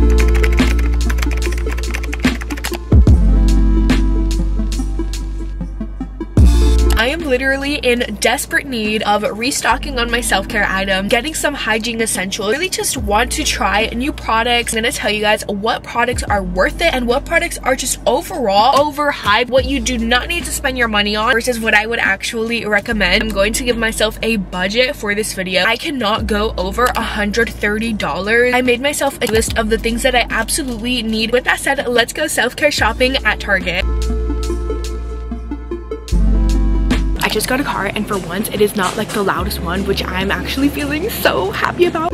Bye. I am literally in desperate need of restocking on my self-care item, getting some hygiene essentials. really just want to try new products. I'm gonna tell you guys what products are worth it and what products are just overall overhyped, what you do not need to spend your money on versus what I would actually recommend. I'm going to give myself a budget for this video. I cannot go over $130. I made myself a list of the things that I absolutely need. With that said, let's go self-care shopping at Target. I just got a car and for once it is not like the loudest one which I'm actually feeling so happy about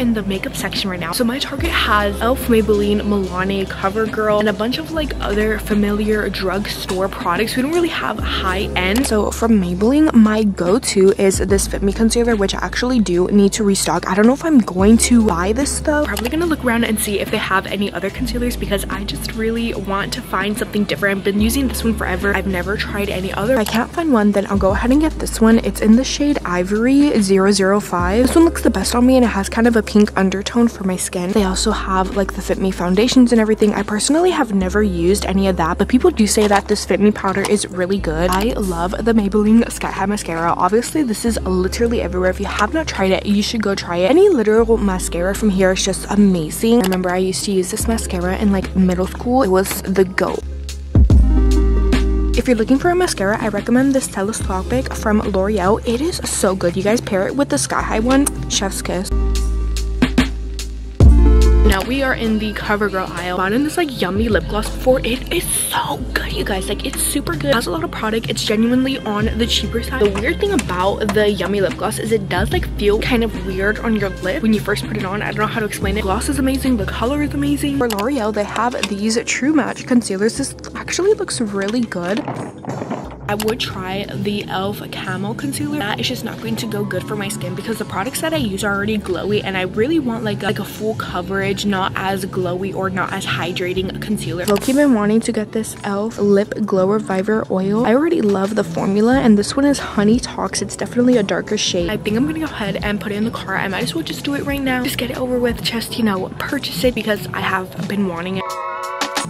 in the makeup section right now. So my Target has e.l.f. Maybelline, Milani, CoverGirl, and a bunch of like other familiar drugstore products. We don't really have high end. So from Maybelline, my go-to is this Fit Me Concealer, which I actually do need to restock. I don't know if I'm going to buy this though. Probably gonna look around and see if they have any other concealers because I just really want to find something different. I've been using this one forever. I've never tried any other. If I can't find one, then I'll go ahead and get this one. It's in the shade Ivory 005. This one looks the best on me and it has kind of of a pink undertone for my skin. They also have like the Fit Me foundations and everything. I personally have never used any of that, but people do say that this Fit Me powder is really good. I love the Maybelline Sky High Mascara. Obviously, this is literally everywhere. If you have not tried it, you should go try it. Any literal mascara from here is just amazing. I remember I used to use this mascara in like middle school. It was the GOAT. If you're looking for a mascara, I recommend this Telescopic from L'Oreal. It is so good. You guys pair it with the Sky High one. Chef's kiss. Now we are in the CoverGirl aisle. Bought in this like yummy lip gloss before. It is so good, you guys. Like it's super good. It has a lot of product. It's genuinely on the cheaper side. The weird thing about the yummy lip gloss is it does like feel kind of weird on your lip when you first put it on. I don't know how to explain it. gloss is amazing. The color is amazing. For L'Oreal, they have these True Match concealers. This actually looks really good. I would try the e.l.f. Camo Concealer. That is just not going to go good for my skin because the products that I use are already glowy and I really want like a, like a full coverage, not as glowy or not as hydrating concealer. I've been wanting to get this e.l.f. Lip Glow Reviver Oil. I already love the formula and this one is Honey Talks. It's definitely a darker shade. I think I'm gonna go ahead and put it in the car. I might as well just do it right now. Just get it over with. Just, you know, purchase it because I have been wanting it.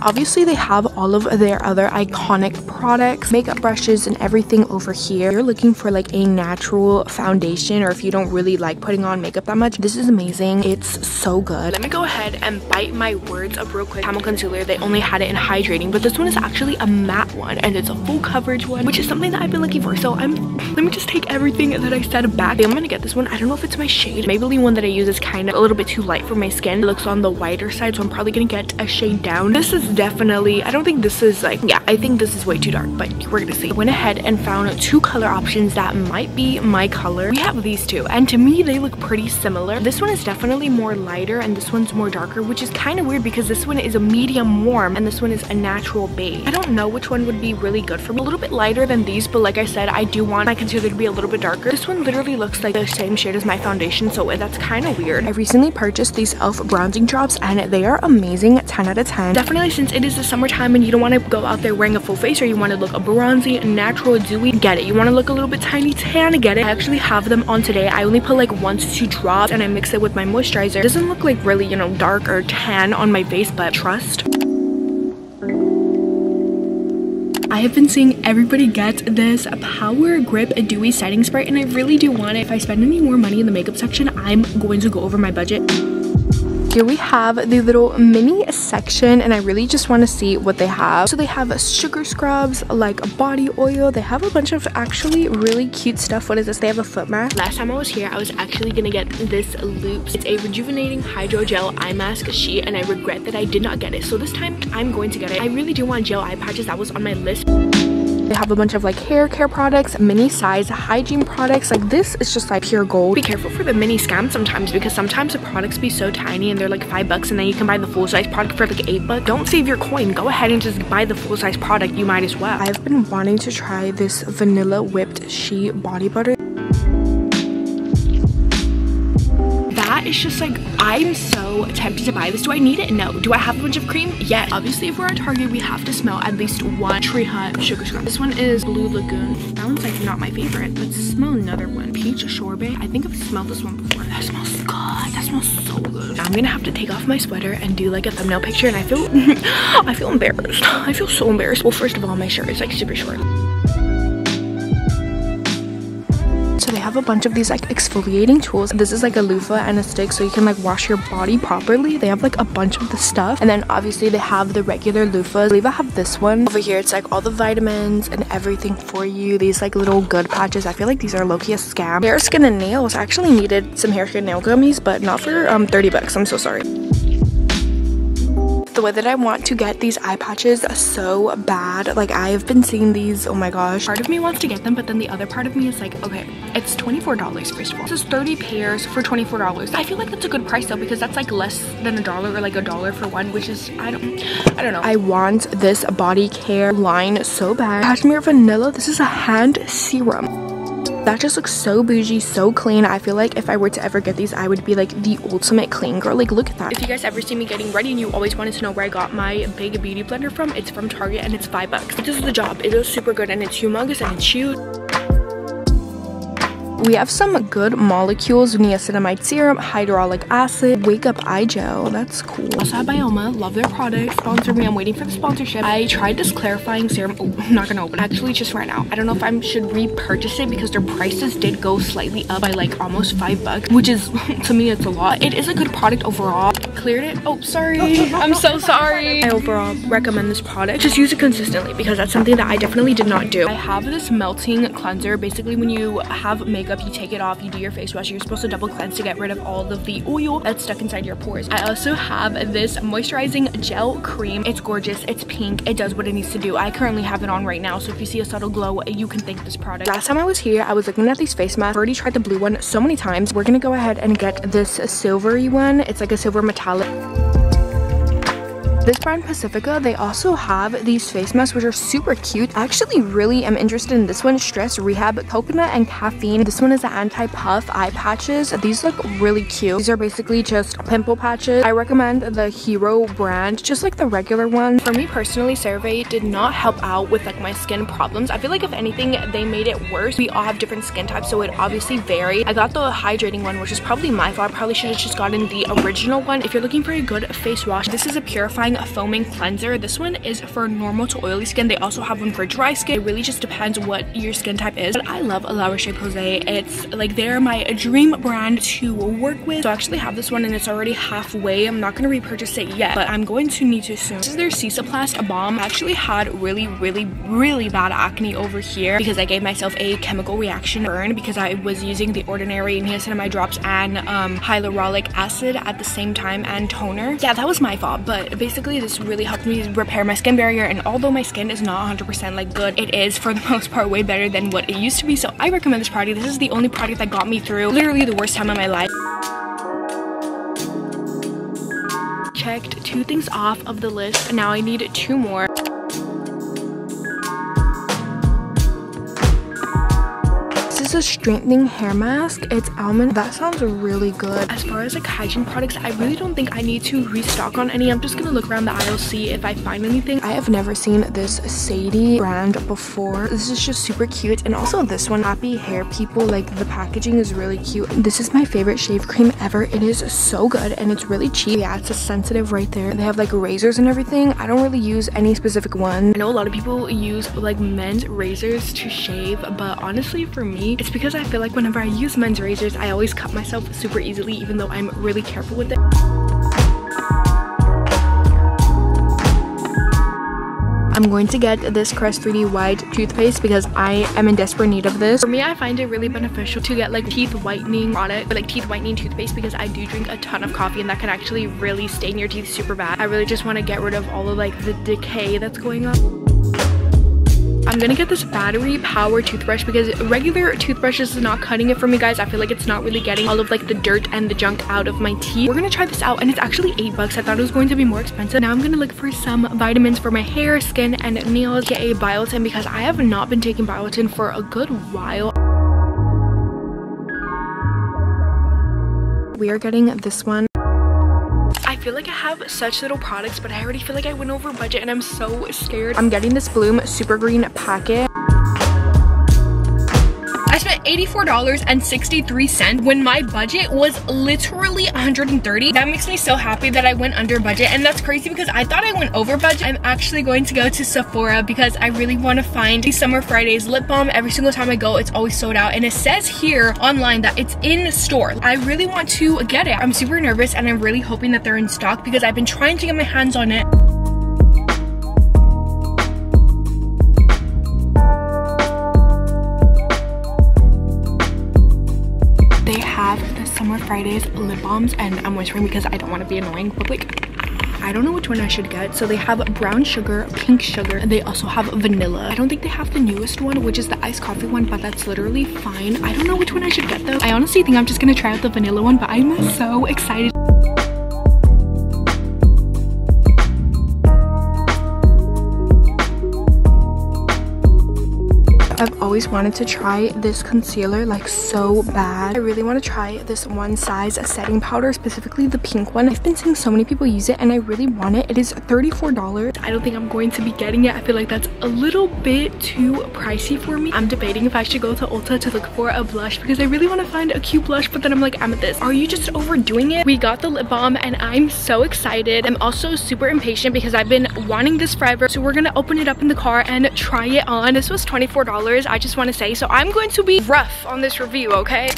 Obviously, they have all of their other iconic products, makeup brushes and everything over here. If you're looking for like a natural foundation or if you don't really like putting on makeup that much, this is amazing. It's so good. Let me go ahead and bite my words up real quick. Camo Concealer, they only had it in hydrating, but this one is actually a matte one and it's a full coverage one, which is something that I've been looking for. So I'm, let me just take everything that I said back. I'm gonna get this one. I don't know if it's my shade. Maybelline one that I use is kind of a little bit too light for my skin. It looks on the whiter side, so I'm probably gonna get a shade down. This is definitely, I don't think this is like, yeah, I think this is way too dark, but we're gonna see. I went ahead and found two color options that might be my color. We have these two, and to me, they look pretty similar. This one is definitely more lighter, and this one's more darker, which is kind of weird because this one is a medium warm, and this one is a natural beige. I don't know which one would be really good for me. A little bit lighter than these, but like I said, I do want my concealer to be a little bit darker. This one literally looks like the same shade as my foundation, so that's kind of weird. I recently purchased these e.l.f. bronzing drops, and they are amazing, 10 out of 10. Definitely since it is the summertime and you don't want to go out there wearing a full face or you want to look a bronzy, natural, dewy, get it. You want to look a little bit tiny tan, get it. I actually have them on today. I only put like one to two drops and I mix it with my moisturizer. It doesn't look like really, you know, dark or tan on my face, but trust. I have been seeing everybody get this Power Grip Dewy Setting Spray and I really do want it. If I spend any more money in the makeup section, I'm going to go over my budget. Here we have the little mini section and I really just want to see what they have. So they have sugar scrubs, like body oil. They have a bunch of actually really cute stuff. What is this? They have a foot mask. Last time I was here, I was actually going to get this Loops. It's a rejuvenating hydrogel eye mask sheet and I regret that I did not get it. So this time I'm going to get it. I really do want gel eye patches. That was on my list. They have a bunch of like hair care products, mini size hygiene products. Like this is just like pure gold. Be careful for the mini scams sometimes because sometimes the products be so tiny and they're like five bucks and then you can buy the full size product for like eight bucks. Don't save your coin. Go ahead and just buy the full size product. You might as well. I've been wanting to try this vanilla whipped shea body butter. Is just like i'm so tempted to buy this. Do i need it? No. Do i have a bunch of cream? Yeah. Obviously if we're at target we have to smell at least one tree hut sugar scrub. This one is blue lagoon. That one's like not my favorite let's smell another one. Peach sorbet i think i've smelled this one before. That smells good. That smells so good. I'm gonna have to take off my sweater and do like a thumbnail picture and I feel I feel embarrassed. I feel so embarrassed. Well, first of all, my shirt is like super short. They have a bunch of these like exfoliating tools. This is like a loofah and a stick so you can like wash your body properly. They have like a bunch of the stuff. And then obviously they have the regular loofahs. I believe I have this one. Over here it's like all the vitamins and everything for you. These like little good patches. I feel like these are low-key a scam. Hair, skin, and nails. I actually needed some hair, skin, nail gummies but not for um 30 bucks. I'm so sorry the way that I want to get these eye patches so bad. Like I have been seeing these, oh my gosh. Part of me wants to get them, but then the other part of me is like, okay, it's $24 first of all. This is 30 pairs for $24. I feel like that's a good price though because that's like less than a dollar or like a dollar for one, which is, I don't, I don't know. I want this body care line so bad. Cashmere Vanilla, this is a hand serum. That just looks so bougie, so clean. I feel like if I were to ever get these, I would be like the ultimate clean girl. Like, look at that. If you guys ever see me getting ready and you always wanted to know where I got my big beauty blender from, it's from Target and it's five bucks. This is the job. It is super good and it's humongous and it's huge. We have some good molecules, niacinamide serum, hyaluronic acid, wake up eye gel. That's cool. Also have Byoma, love their product. Sponsor me, I'm waiting for the sponsorship. I tried this clarifying serum. Oh, I'm not gonna open it. Actually just ran out. I don't know if I should repurchase it because their prices did go slightly up by like almost five bucks, which is, to me, it's a lot. It is a good product overall. Cleared it. Oh, sorry. I'm so sorry. I overall recommend this product. Just use it consistently because that's something that I definitely did not do. I have this melting cleanser. Basically, when you have makeup makeup, you take it off, you do your face wash, you're supposed to double cleanse to get rid of all of the oil that's stuck inside your pores. I also have this moisturizing gel cream. It's gorgeous, it's pink, it does what it needs to do. I currently have it on right now, so if you see a subtle glow, you can thank this product. Last time I was here, I was looking at these face masks. I've already tried the blue one so many times. We're gonna go ahead and get this silvery one. It's like a silver metallic. This brand Pacifica, they also have these face masks which are super cute. I actually really am interested in this one, Stress Rehab Coconut and Caffeine. This one is the anti-puff eye patches. These look really cute. These are basically just pimple patches. I recommend the Hero brand, just like the regular one. For me personally, CeraVe did not help out with like my skin problems. I feel like if anything, they made it worse. We all have different skin types, so it obviously varied. I got the hydrating one, which is probably my fault. I probably should have just gotten the original one. If you're looking for a good face wash, this is a purifying a foaming cleanser. This one is for normal to oily skin. They also have one for dry skin. It really just depends what your skin type is. But I love La Roche-Posay. It's like they're my dream brand to work with. So I actually have this one and it's already halfway. I'm not going to repurchase it yet, but I'm going to need to soon. This is their Cicaplast balm. I actually had really, really, really bad acne over here because I gave myself a chemical reaction burn because I was using the Ordinary niacinamide drops and um, hyaluronic acid at the same time and toner. Yeah, that was my fault, but basically basically this really helped me repair my skin barrier and although my skin is not 100% like good it is for the most part way better than what it used to be. So I recommend this product. This is the only product that got me through literally the worst time of my life. Checked two things off of the list and now I need two more is a straightening hair mask. It's almond. That sounds really good. As far as like hygiene products, I really don't think I need to restock on any. I'm just gonna look around the aisle, see if I find anything. I have never seen this Sadie brand before. This is just super cute. And also this one, Happy Hair People, like the packaging is really cute. This is my favorite shave cream ever. It is so good and it's really cheap. Yeah, it's a sensitive right there. They have like razors and everything. I don't really use any specific one. I know a lot of people use like men's razors to shave, but honestly for me, it's because I feel like whenever I use men's razors, I always cut myself super easily even though I'm really careful with it. I'm going to get this Crest 3D White toothpaste because I am in desperate need of this. For me, I find it really beneficial to get like teeth whitening product, like teeth whitening toothpaste because I do drink a ton of coffee and that can actually really stain your teeth super bad. I really just want to get rid of all of like the decay that's going on. I'm gonna get this battery power toothbrush because regular toothbrushes is not cutting it for me guys. I feel like it's not really getting all of like the dirt and the junk out of my teeth. We're gonna try this out and it's actually eight bucks. I thought it was going to be more expensive. Now I'm gonna look for some vitamins for my hair, skin, and nails. Get a biotin because I have not been taking biotin for a good while. We are getting this one feel like I have such little products, but I already feel like I went over budget and I'm so scared. I'm getting this Bloom Super Green packet. I spent $84.63 when my budget was literally 130 That makes me so happy that I went under budget and that's crazy because I thought I went over budget. I'm actually going to go to Sephora because I really want to find the Summer Fridays lip balm. Every single time I go, it's always sold out and it says here online that it's in store. I really want to get it. I'm super nervous and I'm really hoping that they're in stock because I've been trying to get my hands on it. Fridays lip balms and I'm whispering because I don't want to be annoying but like I don't know which one I should get. So they have brown sugar, pink sugar, and they also have vanilla. I don't think they have the newest one, which is the iced coffee one, but that's literally fine. I don't know which one I should get though. I honestly think I'm just gonna try out the vanilla one, but I'm so excited. Always wanted to try this concealer like so bad. I really want to try this one size setting powder, specifically the pink one. I've been seeing so many people use it and I really want it. It is $34. I don't think I'm going to be getting it. I feel like that's a little bit too pricey for me. I'm debating if I should go to Ulta to look for a blush because I really want to find a cute blush, but then I'm like, Amethyst, are you just overdoing it? We got the lip balm and I'm so excited. I'm also super impatient because I've been wanting this forever. So we're gonna open it up in the car and try it on. This was $24 I just want to say. So I'm going to be rough on this review, okay?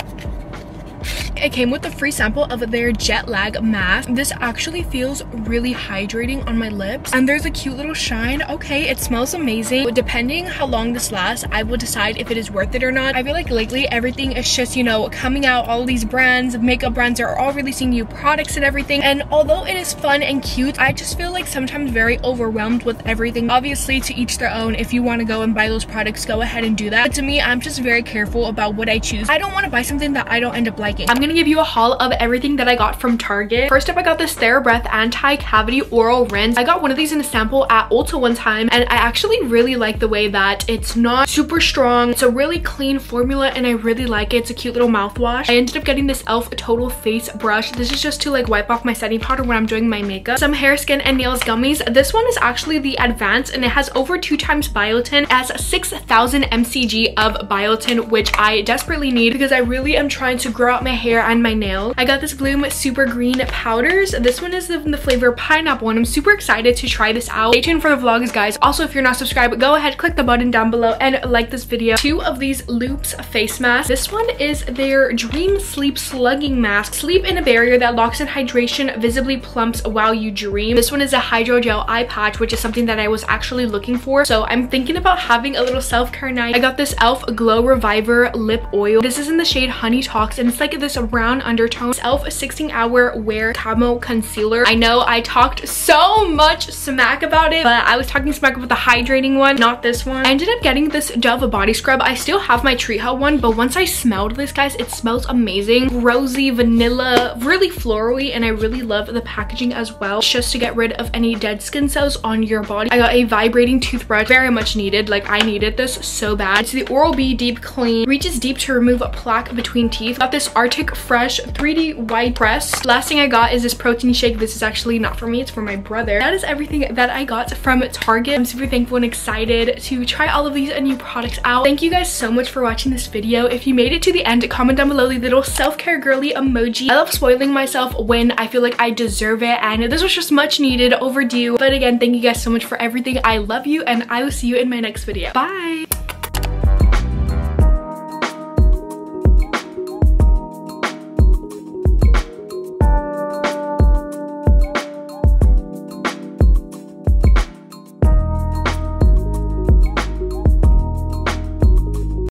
It came with a free sample of their jet lag mask. This actually feels really hydrating on my lips. And there's a cute little shine. Okay, it smells amazing. But depending how long this lasts, I will decide if it is worth it or not. I feel like lately everything is just, you know, coming out. All these brands, makeup brands are all releasing new products and everything. And although it is fun and cute, I just feel like sometimes very overwhelmed with everything. Obviously, to each their own. If you want to go and buy those products, go ahead and do that. But to me, I'm just very careful about what I choose. I don't want to buy something that I don't end up liking. I'm gonna gonna give you a haul of everything that I got from Target. First up, I got this TheraBreath Anti-Cavity Oral Rinse. I got one of these in a sample at Ulta one time, and I actually really like the way that it's not super strong. It's a really clean formula, and I really like it. It's a cute little mouthwash. I ended up getting this e.l.f. Total Face Brush. This is just to like wipe off my setting powder when I'm doing my makeup. Some hair, skin, and nails gummies. This one is actually the Advanced, and it has over two times biotin. It has 6,000 mcg of biotin, which I desperately need because I really am trying to grow out my hair and my nails. I got this Bloom Super Green Powders. This one is in the flavor pineapple and I'm super excited to try this out. Stay tuned for the vlogs, guys. Also, if you're not subscribed, go ahead, click the button down below and like this video. Two of these Loops face masks. This one is their Dream Sleep Slugging Mask. Sleep in a barrier that locks in hydration, visibly plumps while you dream. This one is a hydrogel eye patch, which is something that I was actually looking for. So I'm thinking about having a little self-care night. I got this e.l.f. Glow Reviver Lip Oil. This is in the shade Honey Talks and it's like this brown undertone. e.l.f. 16 hour wear camo concealer. I know I talked so much smack about it, but I was talking smack about the hydrating one, not this one. I ended up getting this Dove body scrub. I still have my Tree Hut one, but once I smelled this, guys, it smells amazing. Rosy, vanilla, really florally, and I really love the packaging as well. It's just to get rid of any dead skin cells on your body. I got a vibrating toothbrush, very much needed. Like, I needed this so bad. It's the Oral-B Deep Clean. Reaches deep to remove plaque between teeth. Got this Arctic Fresh 3D White Crest. Last thing I got is this protein shake. This is actually not for me, it's for my brother. That is everything that I got from Target. I'm super thankful and excited to try all of these new products out. Thank you guys so much for watching this video. If you made it to the end, comment down below the little self-care girly emoji. I love spoiling myself when I feel like I deserve it and this was just much needed, overdue. But again, thank you guys so much for everything. I love you and I will see you in my next video. Bye!